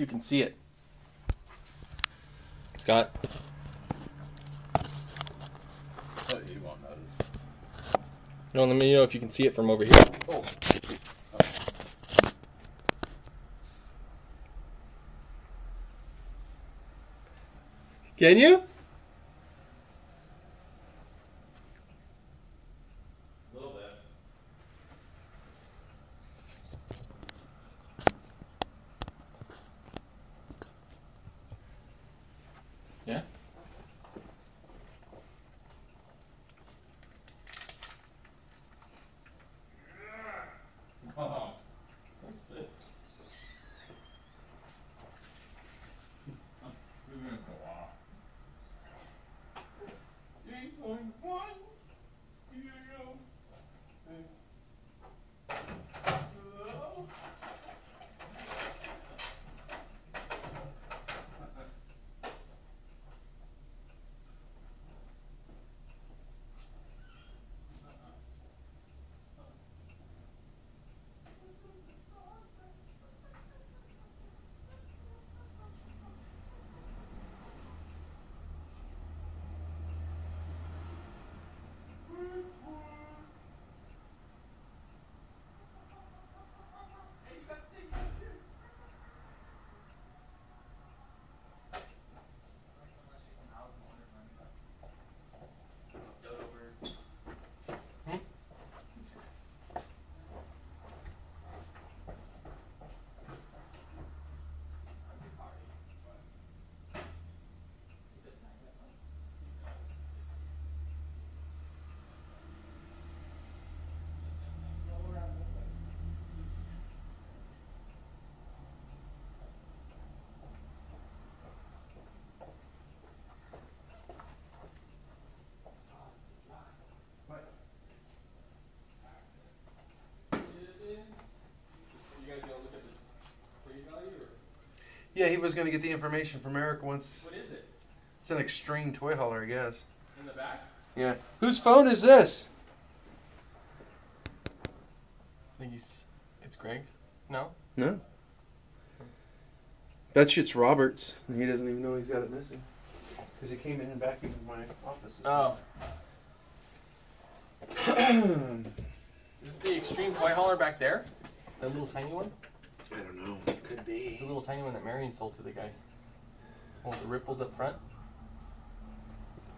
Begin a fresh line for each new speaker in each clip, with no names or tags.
if you can see it. Scott.
Oh, but you won't notice.
No, let me know if you can see it from over here.
Oh.
Can you? Yeah,
was gonna get the information from Eric once.
what is it?
It's an extreme toy hauler, I guess.
In the back?
Yeah. Whose phone is this?
I think he's it's Greg. No?
No. That shit's Robert's, and he doesn't even know he's got it missing. Because he came in and vacuumed my office.
Oh. Is this the extreme toy hauler back there? The little tiny one?
I don't know. It
Could
be.
It's a little tiny one that Marion sold to the guy. One with the ripples up front.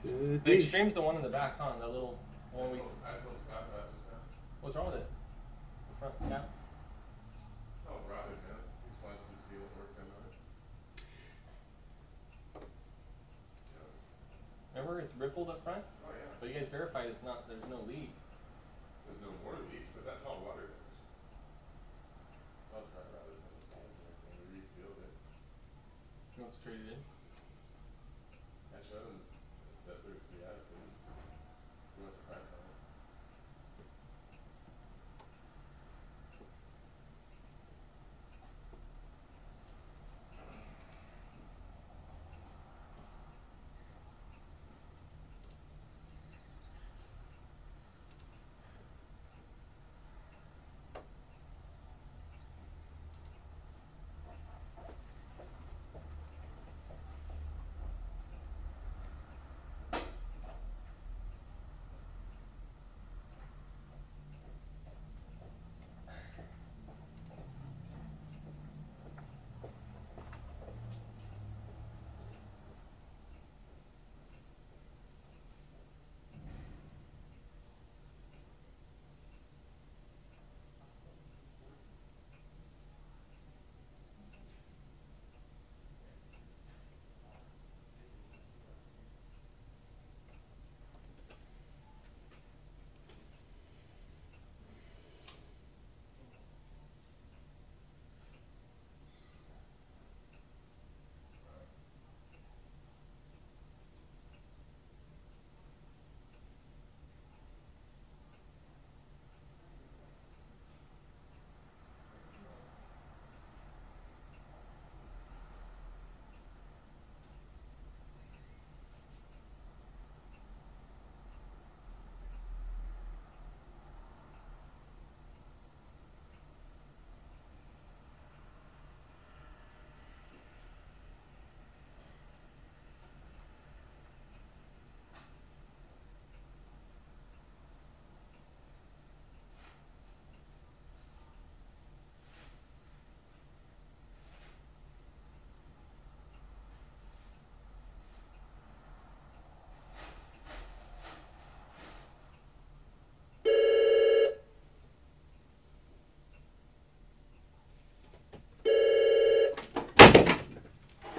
Could
The
be.
extreme's the one in the back, huh? That little one we
I told Scott that just now.
What's wrong with it? The front cap?
Oh, rotted, man. He just wants to see what worked on it.
Remember it's rippled up front?
Oh, yeah.
But you guys verified it's not there's no lead.
There's no more leaks, but that's all water damage. It's all dry rotted from the stands and everything. We resealed it.
It in?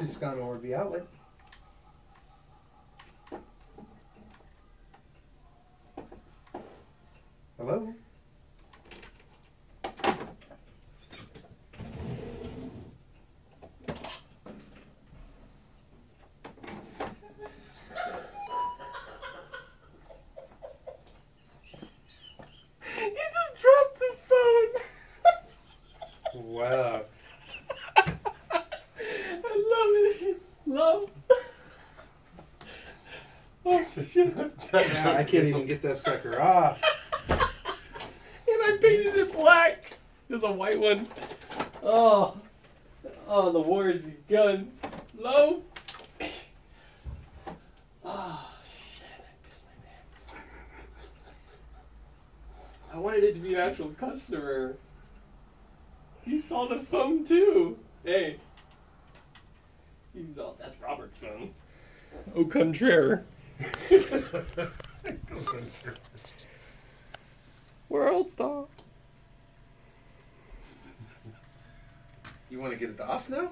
It's gone over the outlet. Hello?
He just dropped the phone.
Wow.
I love it. Love. Oh shit.
Yeah, I can't even get that sucker off.
And I painted it black. There's a white one. Oh. Oh, the war has begun. Low. Oh shit, I pissed my pants. I wanted it to be an actual customer. He saw the phone too. Hey. He's all that's Robert's phone. Au contraire. World star.
You want to get it off now?